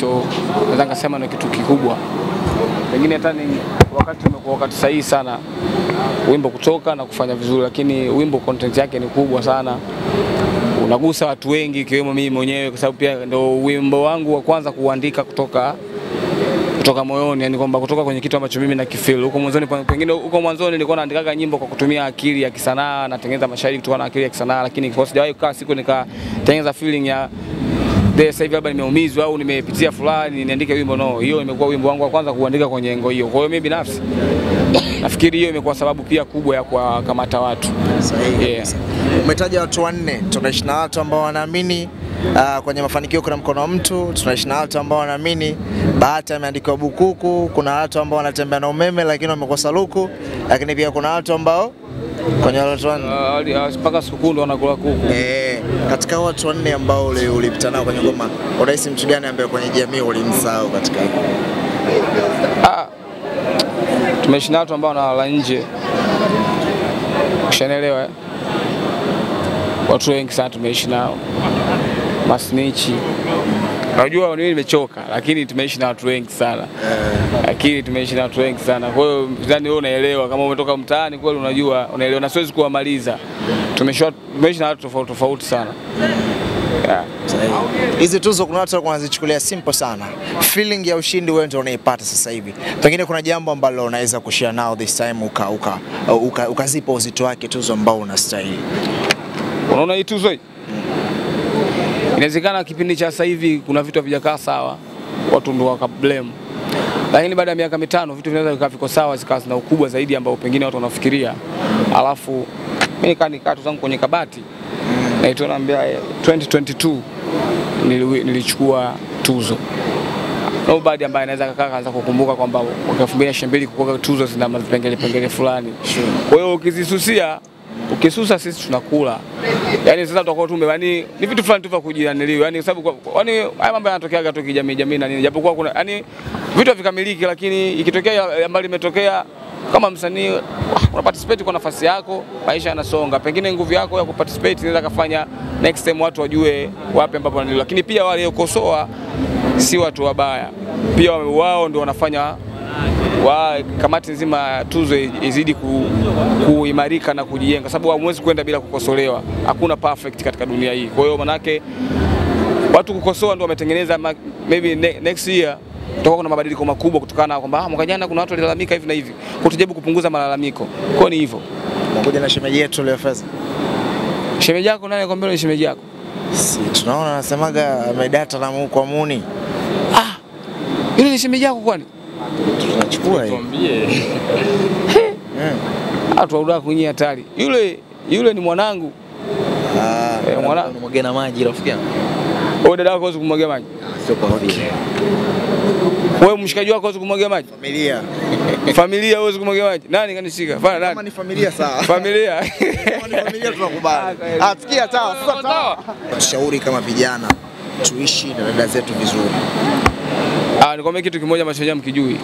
cho naweza nikasema ni kitu kikubwa, pengine hata ni wakati umekuwa wakati sahihi sana wimbo kutoka na kufanya vizuri, lakini wimbo content yake ni kubwa sana, unagusa watu wengi ikiwemo mimi mwenyewe, kwa sababu pia ndo wimbo wangu wa kwanza kuandika kutoka kutoka moyoni, yani kwamba kutoka kwenye kitu ambacho mimi nakifeel. Huko mwanzoni, pengine huko mwanzoni nilikuwa naandikaga nyimbo kwa kutumia akili ya kisanaa, natengeneza mashairi kutoka na akili ya kisanaa, lakini kwa sijawahi kukaa siku nikatengeneza feeling ya de sasa hivi labda nimeumizwa au nimepitia fulani niandike wimbo. No, hiyo imekuwa wimbo wangu wa kwanza kuandika kwenye engo hiyo. Kwa hiyo mimi binafsi nafikiri hiyo imekuwa sababu pia kubwa ya kuwakamata watu. Sahihi Yeah. Umetaja watu wanne, tunaishi na watu ambao wanaamini uh, kwenye mafanikio kuna mkono wa mtu. Tunaishi na watu ambao wanaamini bahati ameandikiwa bukuku. Kuna watu ambao wanatembea na umeme lakini wamekosa luku, lakini pia kuna watu ambao kwenye watu wanne Ah, ah, mpaka sikukuu ndo wanakula kuku. Eh, katika watu wanne ambao uli- ulipita nao kwenye ngoma, unahisi mtu gani ambaye kwenye jamii ulimsahau katika Ah, tumeishi na watu ambao wanalala nje, ushanielewa eh? Watu wengi sana tumeishi nao, masnichi. Najua mimi nimechoka, lakini tumeishi na watu wengi sana, yeah. lakini tumeishi na watu wengi sana. Kwa hiyo nadhani wewe unaelewa, kama umetoka mtaani kweli, unajua unaelewa, na siwezi kuwamaliza. Tumeishi na watu tofauti tofauti sana yeah. hizi tuzo? Kuna watu wanazichukulia simple sana. Feeling ya ushindi wewe ndio unaipata sasa hivi, pengine kuna jambo ambalo unaweza kushare nao this time uka uka, uka, ukazipa uzito wake tuzo ambao unastahili. Unaona hii tuzo hii? Inawezekana kipindi cha sasa hivi kuna vitu havijakaa sawa, watu ndio wakablame, lakini baada ya miaka mitano vitu vinaweza vikawa viko sawa, zikawa zina ukubwa zaidi ambao pengine watu wanafikiria. Alafu mimi nikaa nikaa tu zangu kwenye kabati na ito naambia eh, 2022 nilichukua tuzo nobody ambaye anaweza kakaa kaanza kukumbuka kwamba mwaka 2022 kukoka tuzo zina vipengele pengele fulani. Kwa hiyo ukizisusia ukisusa sisi tunakula. Yaani sasa tutakuwa tume yani ni vitu fulani tu vya kujinaniliwa. Yaani sababu yaani haya mambo yanatokea tu kijamii jamii na nini. Japokuwa kuna yani vitu havikamiliki lakini ikitokea ambayo limetokea kama msanii ah, una participate kwa nafasi yako, maisha yanasonga. Pengine nguvu yako ya kuparticipate inaweza kafanya next time watu wajue wapi ambapo wananili. Lakini pia wale ukosoa si watu wabaya, pia wao ndio wanafanya wa kamati nzima tuzo izidi ku, kuimarika na kujijenga, sababu hamwezi kwenda bila kukosolewa. Hakuna perfect katika dunia hii. Kwa hiyo manake watu kukosoa ndio wametengeneza ma- maybe ne, next year tutakuwa kuna mabadiliko makubwa kutokana na kwamba ah, mwaka jana kuna watu walilalamika hivi na hivi, kwa tujaribu kupunguza malalamiko. Kwa ni hivyo. Pamoja na shemeji yetu Leo Feza, Shemeji yako nani akwambia ni shemeji yako? si tunaona anasemaga amedata na mu kwa muni, Ah, yule ni shemeji yako kwani? Tunachukua Eh. Wa udaku hatari. Yule yule ni mwanangu. Ah, e, mwana Unamwagia na maji rafiki yangu. wewe dada wako hawezi kumwagia maji. Sio kwa vile. Wewe mshikaji wako huwezi kumwagia maji. familia Familia huwezi kumwagia maji. Nani kanishika? Fana nani? kama ni familia sawa. Familia. Kama ni familia tunakubali. Ah. Ah, sikia sawa, sasa Sawa. Tushauri kama vijana tuishi na dada zetu vizuri. Ah, nikwambia kitu kimoja ambacho nyinyi mkijui.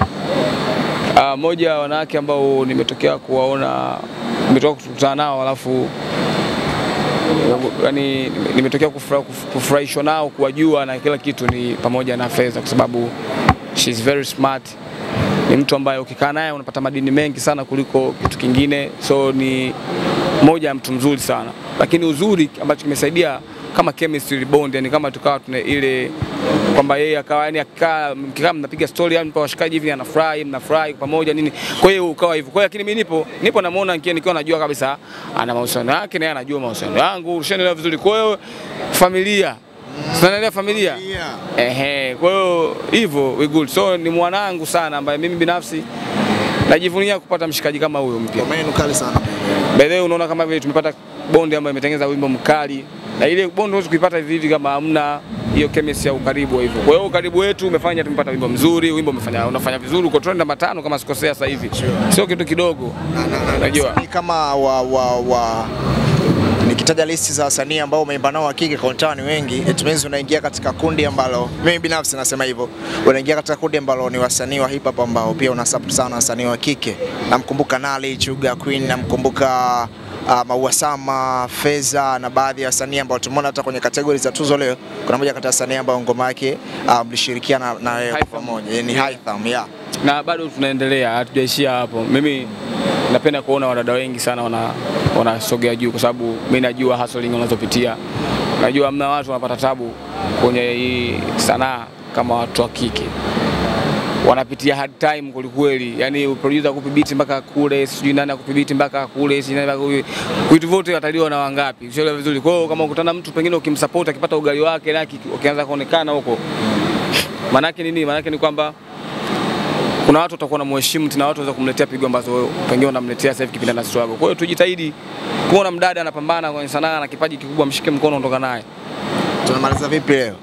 Ah, moja wanawake ambao nimetokea kuwaona nimetoka kukutana nao alafu yani nimetokea kufura- kufurahishwa nao kuwajua na kila kitu ni pamoja na Feza kwa sababu she is very smart. Ni mtu ambaye ukikaa naye unapata madini mengi sana kuliko kitu kingine, so ni moja ya mtu mzuri sana, lakini uzuri ambacho kimesaidia kama chemistry bond, yani kama tukawa tuna ile kwamba yeye akawa yani akikaa mkikaa mnapiga story yani mpa washikaji hivi anafurahi mnafurahi pamoja nini, kwa hiyo ukawa hivyo. Kwa hiyo lakini mimi nipo nipo namuona nikiwa nikiwa najua kabisa ana mahusiano yake na yeye anajua mahusiano yangu, ushanielewa vizuri. Kwa hiyo familia Tunaendelea familia. Ehe, kwa hiyo hivyo we good. So ni mwanangu sana ambaye mimi binafsi najivunia kupata mshikaji kama huyo mpya. Maneno kali sana. By unaona kama vile tumepata bondi ambayo imetengeneza wimbo mkali, na ile bondo huwezi kuipata hivi hivi kama hamna hiyo chemistry ya ukaribu hivyo. Kwa hiyo ukaribu wetu umefanya tumepata wimbo mzuri, wimbo umefanya unafanya vizuri, uko trend namba tano kama sikosea sasa hivi, sio kitu kidogo, unajua. Ni kama wa, wa, wa nikitaja listi za wasanii ambao umeimba nao hakika mtaa ni wengi, it means unaingia katika kundi ambalo mimi binafsi nasema hivyo, unaingia katika kundi ambalo ni wasanii wa hip hop ambao pia una support sana wasanii wa kike. Namkumbuka Nali, Chuga Queen, namkumbuka uh, Mauasama, Feza na baadhi ya wasanii ambao tumeona hata kwenye kategori za tuzo leo, kuna moja kati ya wasanii ambao ngoma yake uh, mlishirikiana na wewe pamoja, ni Haitham, yeah. na bado tunaendelea, hatujaishia hapo. Mimi napenda kuona wadada wengi sana wana wanasogea juu, kwa sababu mimi najua hustling wanazopitia, najua mna watu wanapata tabu kwenye hii sanaa kama watu wa kike wanapitia hard time kwelikweli, yani producer akupi beat mpaka kule, sijui nani akupi beat mpaka kule, sijui nani mpaka kule, vitu vyote wataliwa na wangapi? Usielewa vizuri. Kwa hiyo kama ukutana mtu pengine ukimsupport akipata ugali wake na ukianza kuonekana huko, manake nini? Manake ni kwamba kuna watu watakuwa na muheshimu tena watu waweza kumletea pigo ambazo pengine wanamletea sasa hivi kipindi na struggle. Kwa hiyo tujitahidi kuona mdada anapambana kwenye sanaa na kipaji kikubwa, mshike mkono, ondoka naye. Tunamaliza vipi leo?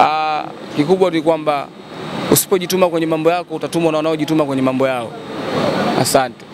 Ah, kikubwa ni kwamba usipojituma kwenye mambo yako utatumwa na wanaojituma kwenye mambo yao. Asante.